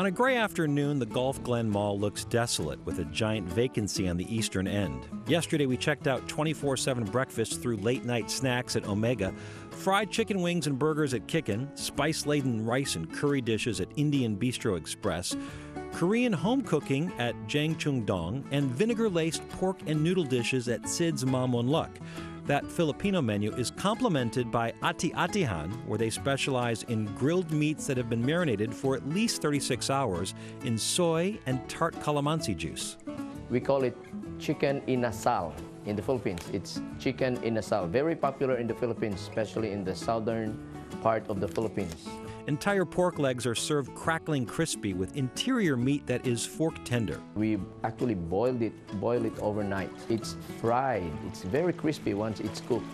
On a gray afternoon, the Golf Glen Mall looks desolate with a giant vacancy on the eastern end. Yesterday, we checked out 24 7 breakfast through late night snacks at Omega, fried chicken wings and burgers at Kickin', spice laden rice and curry dishes at Indian Bistro Express, Korean home cooking at Jang Chung Dong, and vinegar laced pork and noodle dishes at Sid's Mamon Luk. That Filipino menu is complemented by Ati Atihan, where they specialize in grilled meats that have been marinated for at least 36 hours in soy and tart calamansi juice. We call it chicken inasal in the Philippines. It's chicken inasal, very popular in the Philippines, especially in the southern part of the Philippines. Entire pork legs are served crackling crispy with interior meat that is fork tender. We actually boiled it, boil it overnight. It's fried. It's very crispy once it's cooked.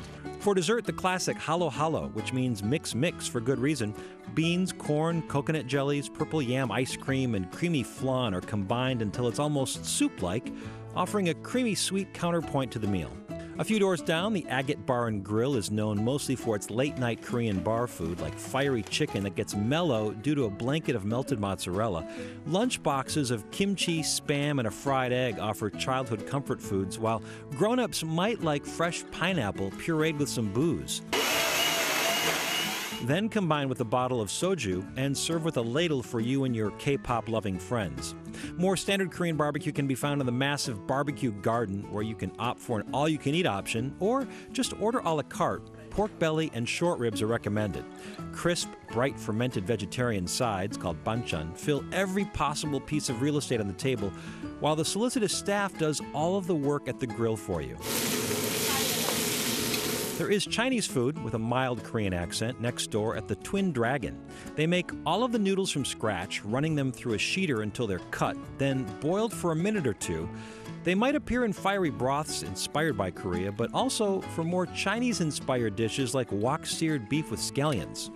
For dessert, the classic halo halo, which means mix mix for good reason. Beans, corn, coconut jellies, purple yam ice cream, and creamy flan are combined until it's almost soup like, offering a creamy sweet counterpoint to the meal. A few doors down, the Agate Bar and Grill is known mostly for its late night Korean bar food, like fiery chicken that gets mellow due to a blanket of melted mozzarella. Lunch boxes of kimchi, spam, and a fried egg offer childhood comfort foods, while grown ups might like fresh pineapple pureed with some booze. Then combine with a bottle of soju and serve with a ladle for you and your K pop loving friends. More standard Korean barbecue can be found in the massive barbecue garden, where you can opt for an all you can eat option or just order a la carte. Pork belly and short ribs are recommended. Crisp, bright fermented vegetarian sides, called banchan, fill every possible piece of real estate on the table, while the solicitous staff does all of the work at the grill for you. There is Chinese food with a mild Korean accent next door at the Twin Dragon. They make all of the noodles from scratch, running them through a sheeter until they're cut, then boiled for a minute or two. They might appear in fiery broths inspired by Korea, but also for more Chinese inspired dishes like wok seared beef with scallions.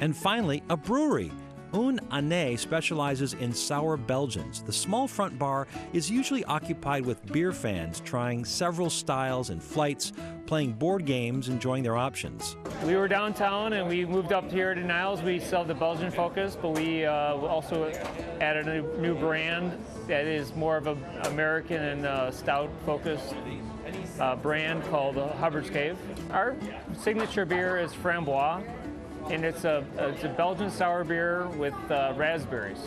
And finally, a brewery Une Année specializes in sour Belgians. The small front bar is usually occupied with beer fans trying several styles and flights, playing board games, enjoying their options. We were downtown and we moved up here to Niles. We sell the Belgian Focus, but we uh, also added a new, new, brand that is more of an American and uh, stout focused uh, brand called Hubbard's Cave. Our signature beer is Framboise and it's a, it's a Belgian sour beer with uh, raspberries.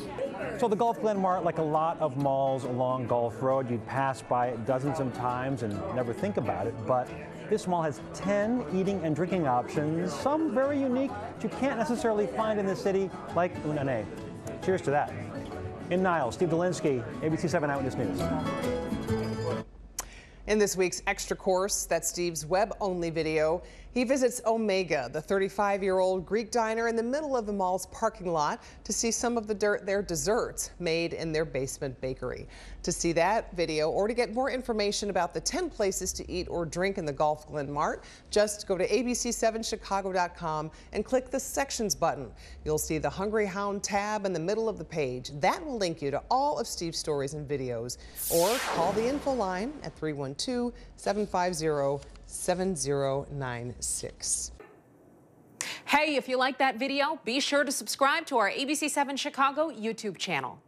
So the Golf Glen Mart, like a lot of malls along Golf Road, you'd pass by it dozens of times and never think about it, but this mall has 10 eating and drinking options, some very unique that you can't necessarily find in the city, like Une Année. Cheers to that. In Niles, Steve Dolinsky, ABC 7 Eyewitness News. In this week's extra course, that's Steve's web-only video, he visits Omega, the 35-year-old Greek diner in the middle of the mall's parking lot to see some of the dirt, their desserts made in their basement bakery. To see that video or to get more information about the 10 places to eat or drink in the Golf Glen Mart, just go to abc7chicago.com and click the sections button. You'll see the Hungry Hound tab in the middle of the page. That will link you to all of Steve's stories and videos or call the info line at 312 750 7096. Hey, if you like that video, be sure to subscribe to our ABC7 Chicago YouTube channel.